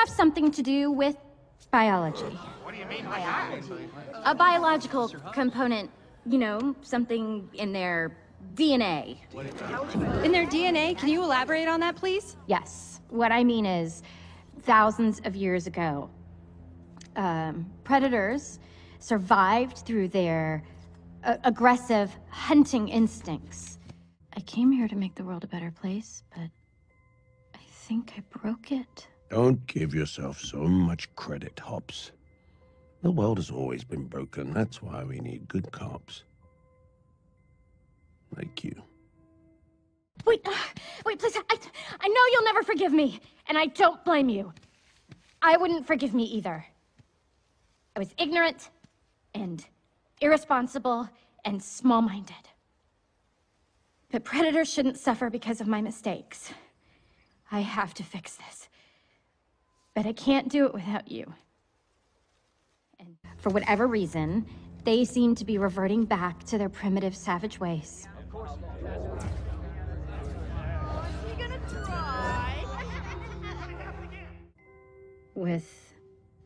have something to do with biology. What do you mean biology? A biological component, you know, something in their DNA. In their DNA? Can you elaborate on that, please? Yes. What I mean is, thousands of years ago, um, predators survived through their uh, aggressive hunting instincts. I came here to make the world a better place, but I think I broke it. Don't give yourself so much credit, Hopps. The world has always been broken. That's why we need good cops. Like you. Wait, uh, wait, please. I, I know you'll never forgive me, and I don't blame you. I wouldn't forgive me either. I was ignorant and irresponsible and small minded. But predators shouldn't suffer because of my mistakes. I have to fix this. But I can't do it without you. And for whatever reason, they seem to be reverting back to their primitive savage ways. With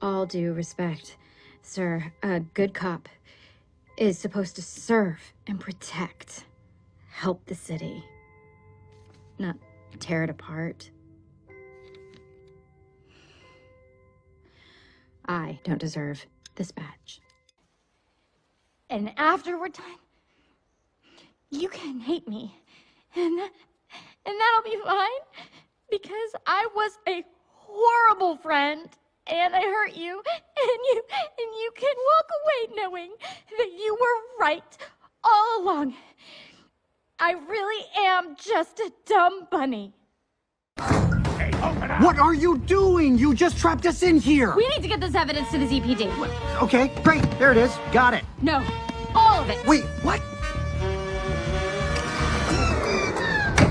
all due respect, sir, a good cop is supposed to serve and protect, help the city, not tear it apart. I don't deserve this badge. And after we're done, you can hate me. And, and that'll be fine because I was a horrible friend and I hurt you and you and you can walk away knowing that you were right all along. I really am just a dumb bunny. What are you doing? You just trapped us in here. We need to get this evidence to the ZPD. Okay, great. There it is. Got it. No, all of it. Wait, what?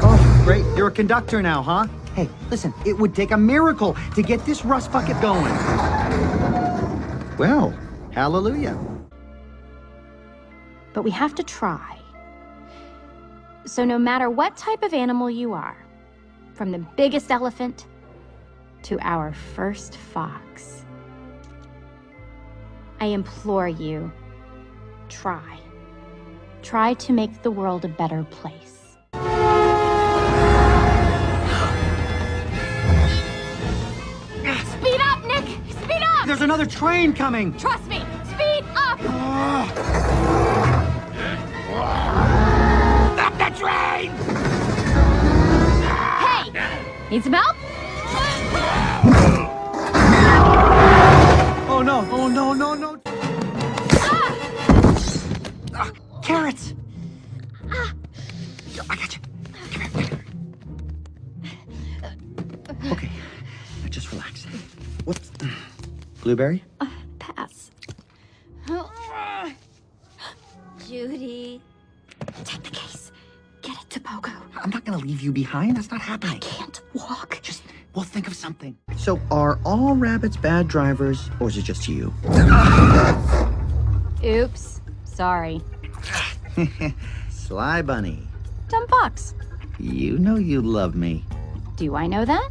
Oh, great. You're a conductor now, huh? Hey, listen, it would take a miracle to get this rust bucket going. Well, hallelujah. But we have to try. So no matter what type of animal you are, from the biggest elephant to our first fox, I implore you, try. Try to make the world a better place. Speed up, Nick! Speed up! There's another train coming. Trust me! Speed up! Stop Need some help? Oh no! Oh no! No! No! Ah, carrots. Ah. I got you. Come here. Come here. Okay, now just relax. Whoops. Blueberry. Uh, pass. Ah. Judy. I'm not gonna leave you behind. That's not happening. I can't walk. Just, we'll think of something. So, are all rabbits bad drivers, or is it just you? Oops. Sorry. Sly Bunny, Dumb fox. you know you love me. Do I know that?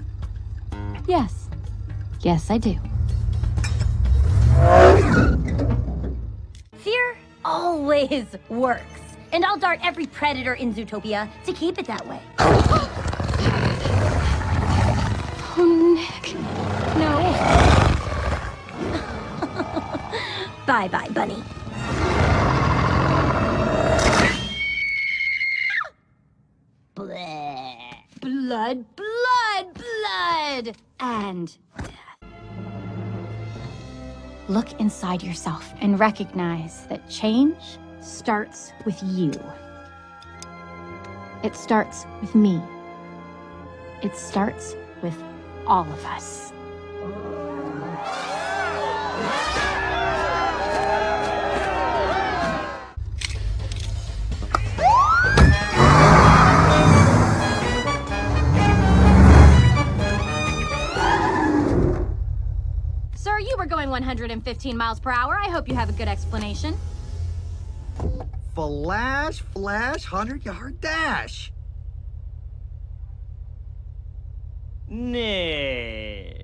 Yes. Yes, I do. Fear always works. And I'll dart every predator in Zootopia to keep it that way. Oh, Nick. No. Bye bye, bunny. Blood, blood, blood! And death. Look inside yourself and recognize that change starts with you. It starts with me. It starts with all of us. Sir, you were going 115 miles per hour. I hope you have a good explanation. Flash, flash, 100 yard dash. Nick.